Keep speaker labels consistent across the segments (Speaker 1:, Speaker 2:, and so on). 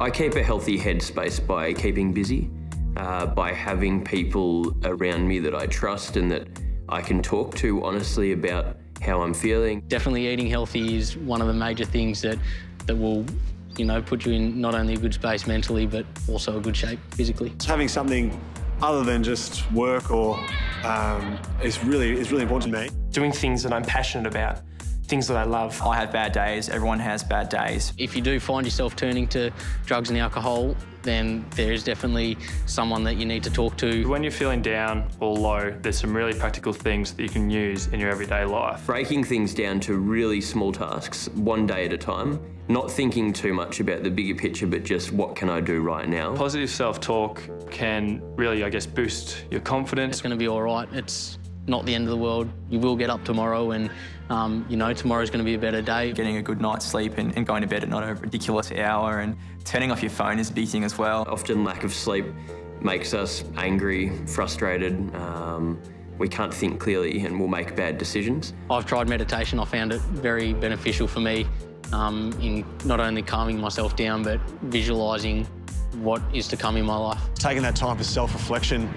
Speaker 1: I keep a healthy headspace by keeping busy, uh, by having people around me that I trust and that I can talk to honestly about how I'm feeling.
Speaker 2: Definitely eating healthy is one of the major things that, that will you know, put you in not only a good space mentally, but also a good shape physically.
Speaker 3: Having something other than just work or um, is really is really important to me.
Speaker 4: Doing things that I'm passionate about, things that I love.
Speaker 5: I have bad days, everyone has bad days.
Speaker 2: If you do find yourself turning to drugs and alcohol, then there is definitely someone that you need to talk to.
Speaker 4: When you're feeling down or low, there's some really practical things that you can use in your everyday life.
Speaker 1: Breaking things down to really small tasks, one day at a time, not thinking too much about the bigger picture, but just what can I do right now.
Speaker 4: Positive self-talk can really, I guess, boost your confidence.
Speaker 2: It's going to be all right. It's not the end of the world. You will get up tomorrow and, um, you know, tomorrow's going to be a better day.
Speaker 5: Getting a good night's sleep and, and, going to bed at not a ridiculous hour and turning off your phone is a big thing as well.
Speaker 1: Often lack of sleep makes us angry, frustrated. Um, we can't think clearly and we'll make bad decisions.
Speaker 2: I've tried meditation. I found it very beneficial for me um, in not only calming myself down, but visualising what is to come in my life.
Speaker 3: Taking that time for self-reflection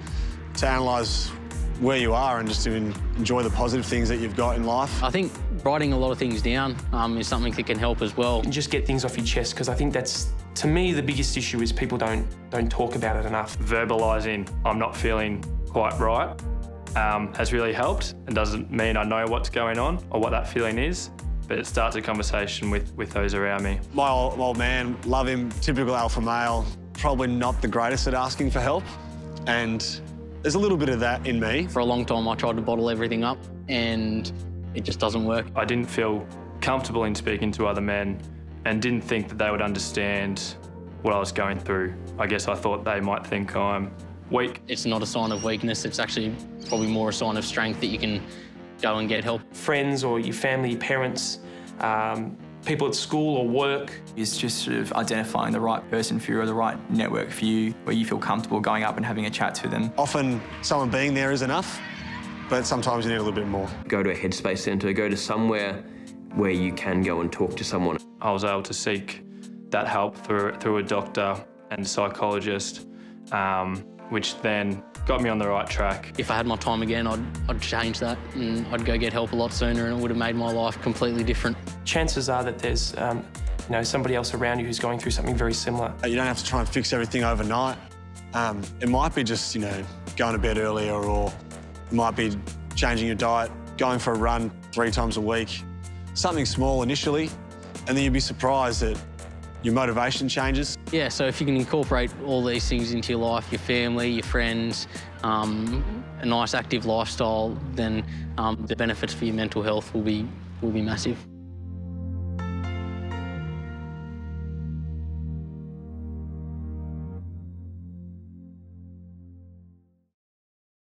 Speaker 3: to analyse where you are and just to enjoy the positive things that you've got in life.
Speaker 2: I think writing a lot of things down um, is something that can help as well.
Speaker 4: And just get things off your chest because I think that's, to me, the biggest issue is people don't, don't talk about it enough. Verbalising, I'm not feeling quite right, um, has really helped and doesn't mean I know what's going on or what that feeling is but it starts a conversation with, with those around me.
Speaker 3: My old, old man, love him, typical alpha male, probably not the greatest at asking for help. And there's a little bit of that in me.
Speaker 2: For a long time, I tried to bottle everything up and it just doesn't work.
Speaker 4: I didn't feel comfortable in speaking to other men and didn't think that they would understand what I was going through. I guess I thought they might think I'm weak.
Speaker 2: It's not a sign of weakness. It's actually probably more a sign of strength that you can go and get help.
Speaker 4: Friends or your family, your parents, um, people at school or work.
Speaker 5: It's just sort of identifying the right person for you or the right network for you where you feel comfortable going up and having a chat to them.
Speaker 3: Often someone being there is enough, but sometimes you need a little bit more.
Speaker 1: Go to a headspace centre, go to somewhere where you can go and talk to someone.
Speaker 4: I was able to seek that help through, through a doctor and psychologist, um, which then got me on the right track.
Speaker 2: If I had my time again, I'd, I'd change that and I'd go get help a lot sooner and it would have made my life completely different.
Speaker 4: Chances are that there's um, you know, somebody else around you who's going through something very similar.
Speaker 3: You don't have to try and fix everything overnight. Um, it might be just, you know, going to bed earlier or it might be changing your diet, going for a run three times a week. Something small initially, and then you'd be surprised that your motivation changes.
Speaker 2: Yeah, so if you can incorporate all these things into your life, your family, your friends, um, a nice active lifestyle, then um, the benefits for your mental health will be, will be massive.